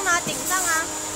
上吗？顶上啊！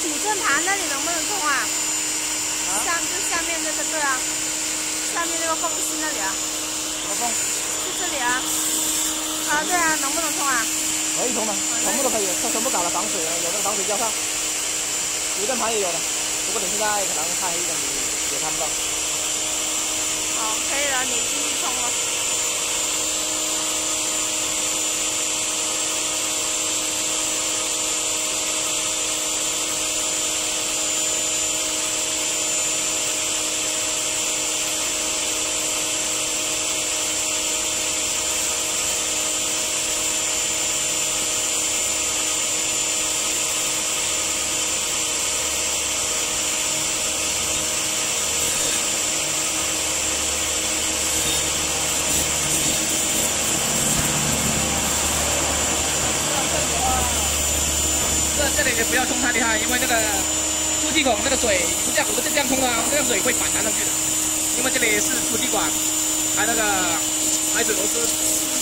主阵盘那里能不能通啊？啊下就下面这个对啊，下面这个缝隙那里啊。什么缝？就这里啊。啊，对啊，能不能通啊？可以通的，全部都可以，它全部搞了防水了，有那个防水胶套，主阵盘也有的，不过你现在可能太黑了，你也看不到。好，可以了，你继续冲了。也不要冲太厉害，因为那个出气孔那个水不这样，不是这样冲啊，这个水会反弹上去的。因为这里是出气管，还有那个排水螺丝。